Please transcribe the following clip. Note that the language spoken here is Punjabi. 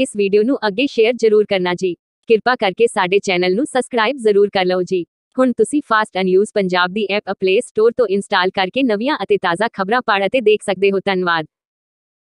ਇਸ ਵੀਡੀਓ ਨੂੰ ਅੱਗੇ ਸ਼ੇਅਰ ਜ਼ਰੂਰ ਕਰਨਾ ਜੀ। ਕਿਰਪਾ ਕਰਕੇ ਸਾਡੇ ਚੈਨਲ ਨੂੰ ਸਬਸਕ੍ਰਾਈਬ ਜ਼ਰੂਰ ਕਰ ਲਓ ਜੀ। ਹੁਣ ਤੁਸੀਂ ਫਾਸਟ ਨਿਊਜ਼ ਪੰਜਾਬ ਦੀ ਐਪ ਪਲੇ ਸਟੋਰ ਤੋਂ ਇੰਸਟਾਲ ਕਰਕੇ ਨਵੀਆਂ ਅਤੇ ਤਾਜ਼ਾ ਖਬਰਾਂ ਪੜ੍ਹ ਅਤੇ ਦੇਖ ਸਕਦੇ ਹੋ। ਧੰਨਵਾਦ।